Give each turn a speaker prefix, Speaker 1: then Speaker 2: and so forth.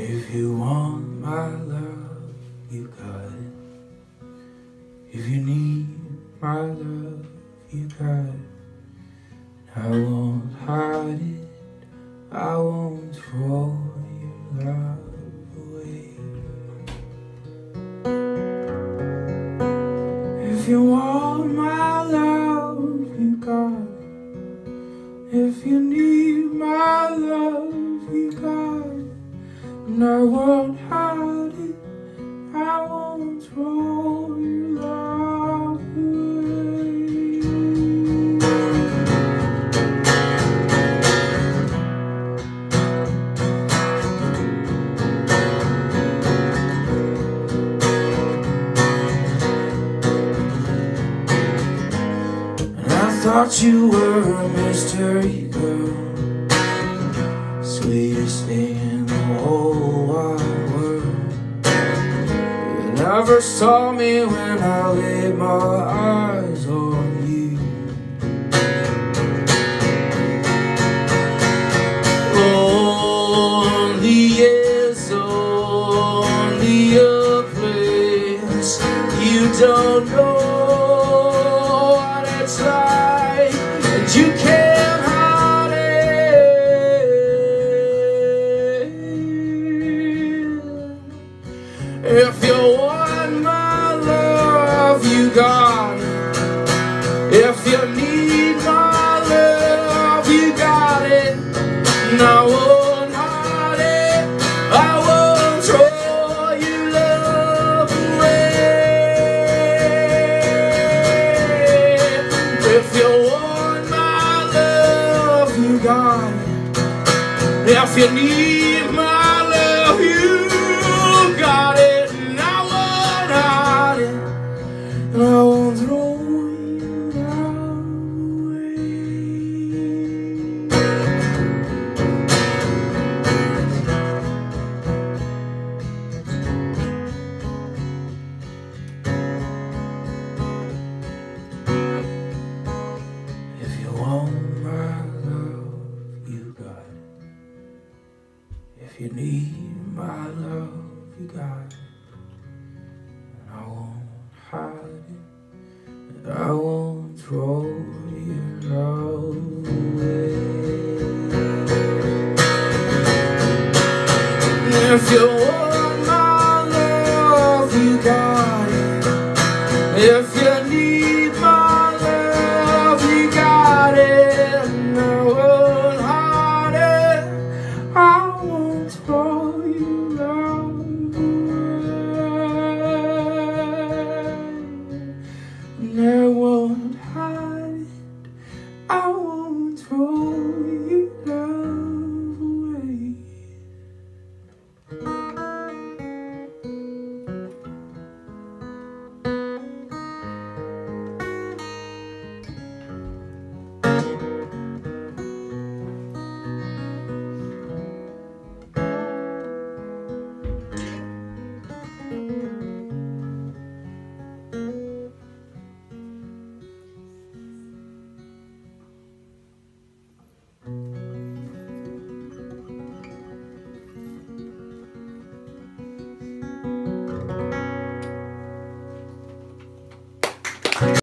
Speaker 1: If you want my love, you got it. If you need my love, you got it. I won't hide it. I won't throw your love away. If you want my love, you got it. If you need my love. And I won't hide it. I won't throw love away. And I thought you were a mystery girl, sweetest thing in the whole never saw me when I laid my eyes on you. Only is only a place you don't know what it's like, and you can't. If you you. If you need my love, you got it. And I won't hide it. I won't throw your love away. If you want my love, you got it. If you need need my love, you got it. And I won't hide it. And I won't throw love away. If you want my love, you got it. If